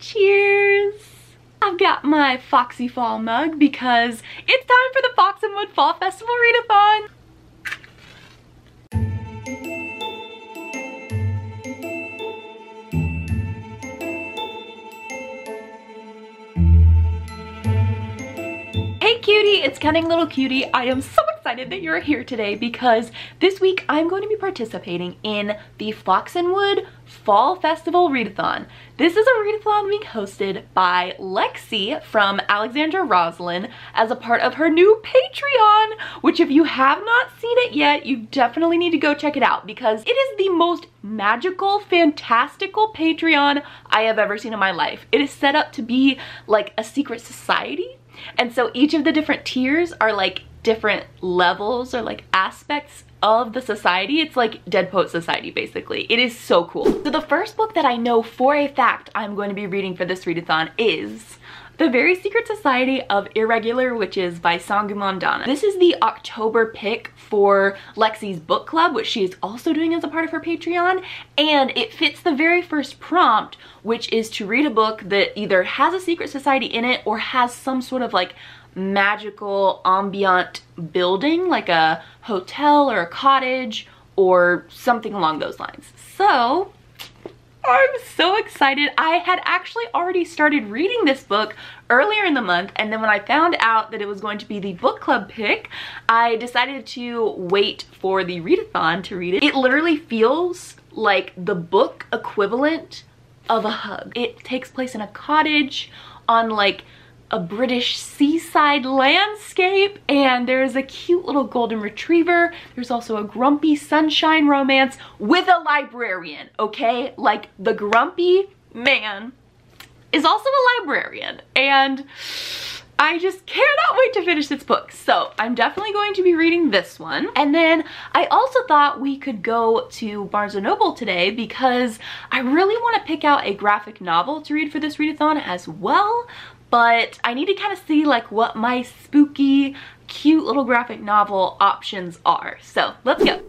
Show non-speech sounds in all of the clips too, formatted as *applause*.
Cheers! I've got my Foxy Fall mug because it's time for the Foxenwood Fall Festival Readathon. Hey cutie, it's Cunning Little Cutie. I am so excited that you're here today because this week I'm going to be participating in the Foxenwood Fall Festival Readathon. This is a readathon being hosted by Lexi from Alexandra Roselyn as a part of her new Patreon, which if you have not seen it yet, you definitely need to go check it out because it is the most magical, fantastical Patreon I have ever seen in my life. It is set up to be like a secret society and so each of the different tiers are like different levels or like aspects of the society. It's like Dead Poet Society, basically. It is so cool. So the first book that I know for a fact I'm going to be reading for this readathon is the Very Secret Society of Irregular Witches by Sangu Mandanna. This is the October pick for Lexi's book club, which she is also doing as a part of her Patreon, and it fits the very first prompt, which is to read a book that either has a secret society in it or has some sort of like magical ambient building, like a hotel or a cottage or something along those lines. So I'm so excited. I had actually already started reading this book earlier in the month and then when I found out that it was going to be the book club pick, I decided to wait for the readathon to read it. It literally feels like the book equivalent of a hug. It takes place in a cottage on like a British seaside landscape and there's a cute little golden retriever. There's also a grumpy sunshine romance with a librarian, okay? Like the grumpy man is also a librarian and I just cannot wait to finish this book. So I'm definitely going to be reading this one. And then I also thought we could go to Barnes & Noble today because I really want to pick out a graphic novel to read for this readathon as well but I need to kind of see like what my spooky, cute little graphic novel options are. So let's go.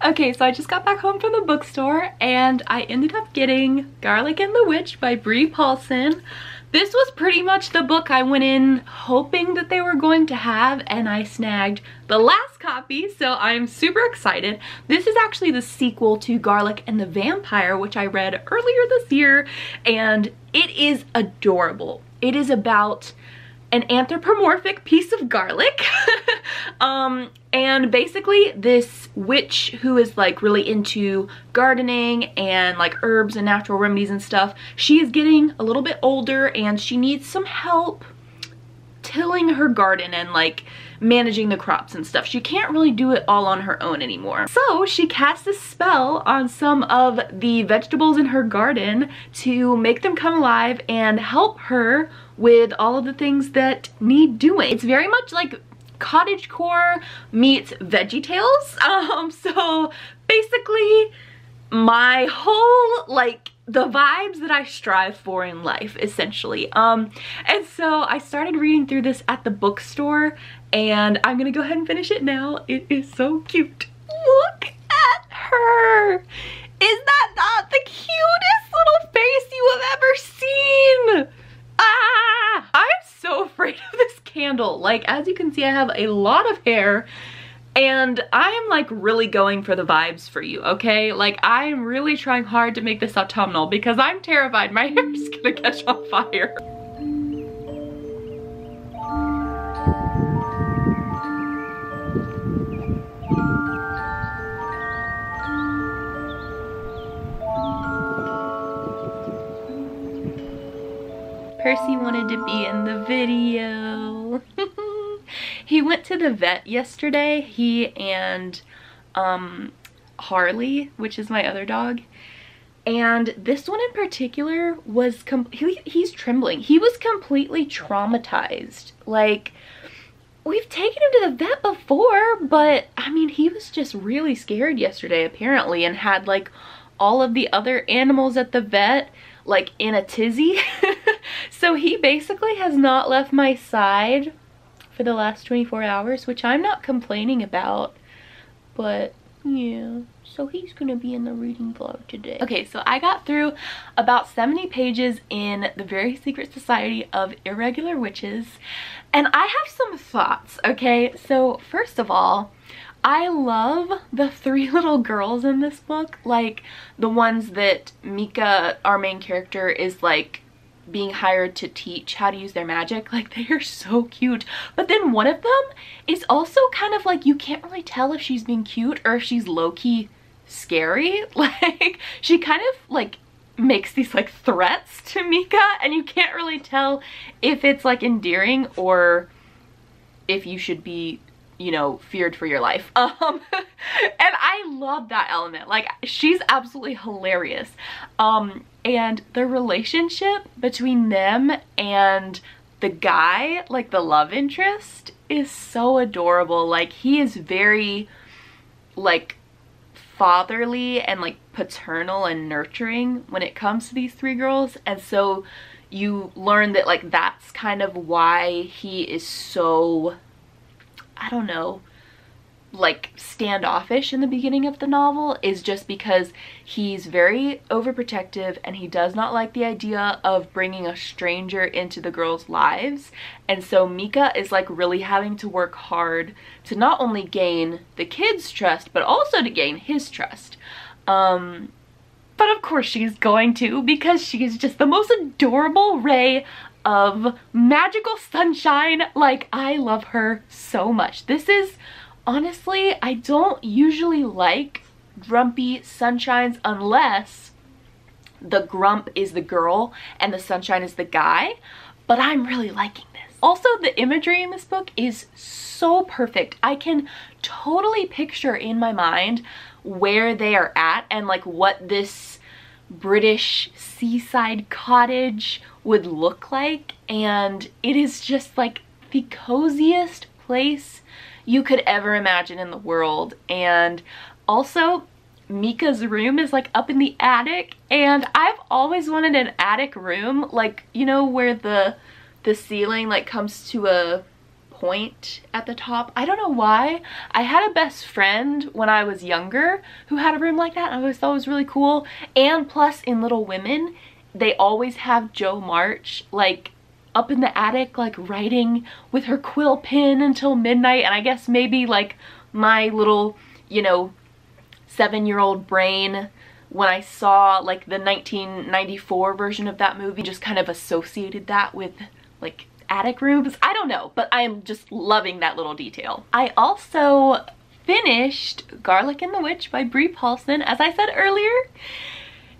Okay, so I just got back home from the bookstore and I ended up getting Garlic and the Witch by Bree Paulsen. This was pretty much the book I went in hoping that they were going to have and I snagged the last copy, so I'm super excited. This is actually the sequel to Garlic and the Vampire, which I read earlier this year, and it is adorable. It is about an anthropomorphic piece of garlic. *laughs* um, and basically this witch who is like really into gardening and like herbs and natural remedies and stuff, she is getting a little bit older and she needs some help tilling her garden and like managing the crops and stuff. She can't really do it all on her own anymore. So she casts a spell on some of the vegetables in her garden to make them come alive and help her with all of the things that need doing. It's very much like cottage core meets veggie tales *laughs* um so basically my whole like the vibes that I strive for in life essentially. Um and so I started reading through this at the bookstore and I'm gonna go ahead and finish it now. It is so cute. Look at her! Is that not the cutest little face you have ever seen? Ah! I'm so afraid of this candle. Like as you can see I have a lot of hair and I am like really going for the vibes for you, okay? Like I am really trying hard to make this autumnal because I'm terrified my *laughs* hair is gonna catch on fire. Percy wanted to be in the video. Went to the vet yesterday, he and um, Harley, which is my other dog. And this one in particular was, he, he's trembling. He was completely traumatized. Like, we've taken him to the vet before, but I mean, he was just really scared yesterday apparently and had like all of the other animals at the vet like in a tizzy. *laughs* so he basically has not left my side for the last 24 hours, which I'm not complaining about, but yeah. So he's gonna be in the reading vlog today. Okay, so I got through about 70 pages in The Very Secret Society of Irregular Witches, and I have some thoughts, okay? So first of all, I love the three *laughs* little girls in this book, like the ones that Mika, our main character, is like being hired to teach how to use their magic. Like they are so cute. But then one of them is also kind of like you can't really tell if she's being cute or if she's low-key scary. *laughs* Like she kind of like makes these like threats to Mika and you can't really tell if it's like endearing or if you should be you know, feared for your life. *laughs* Um, and I love that element. Like, she's absolutely hilarious. Um, and the relationship between them and the guy, like the love interest, is so adorable. Like, he is very, like, fatherly and, like, paternal and nurturing when it comes to these three girls. And so you learn that, like, that's kind of why he is so I don't know, like standoffish in the beginning of the novel is just because he's very overprotective and he does not like the idea of bringing a stranger into the girls' lives. And so Mika is like really having to work hard to not only gain the kids' trust, but also to gain his trust. Um, but of course she's going to because she is just the most adorable ray of magical sunshine. Like, I love her so much. This is, honestly, I don't usually like grumpy sunshines unless the grump is the girl and the sunshine is the guy, but I'm really liking this. Also, the imagery in this book is so perfect. I can totally picture in my mind where they are at and like what this British seaside cottage would look like and it is just like the coziest place you could ever imagine in the world. And also Mika's room is like up in the attic and I've always wanted an attic room like you know where the the ceiling like comes to a point at the top. I don't know why. I had a best friend when I was younger who had a room like that. I always thought it was really cool. And plus in Little Women, they always have Jo March like up in the attic like writing with her quill pen until midnight and I guess maybe like my little, you know, seven-year-old brain when I saw like the 1994 version of that movie just kind of associated that with like attic rooms. I don't know, but I am just loving that little detail. I also finished Garlic and the Witch by Bree Paulsen. As I said earlier,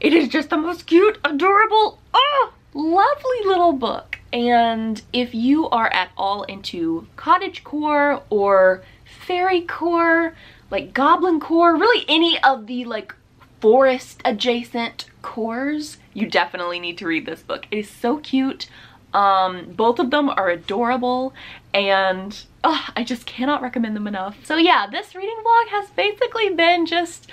it is just the most cute, adorable, oh, lovely little book. And if you are at all into cottage core or fairy core, like goblin core, really any of the like forest adjacent cores, you definitely need to read this book. It is so cute. Um, both of them are adorable and I just cannot recommend them enough. So yeah, this reading vlog has basically been just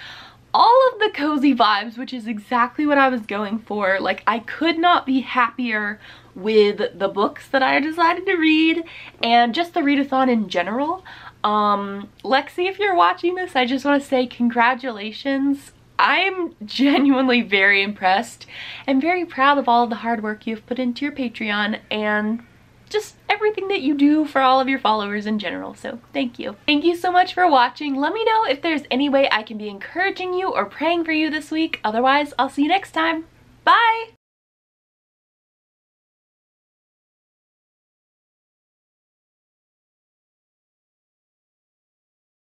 all of the cozy vibes, which is exactly what I was going for. Like I could not be happier with the books that I decided to read and just the readathon in general. Um, Lexi, if you're watching this, I just want to say congratulations. I'm genuinely very impressed and very proud of all of the hard work you've put into your Patreon and just everything that you do for all of your followers in general. So thank you. Thank you so much for watching. Let me know if there's any way I can be encouraging you or praying for you this week. Otherwise, I'll see you next time. Bye!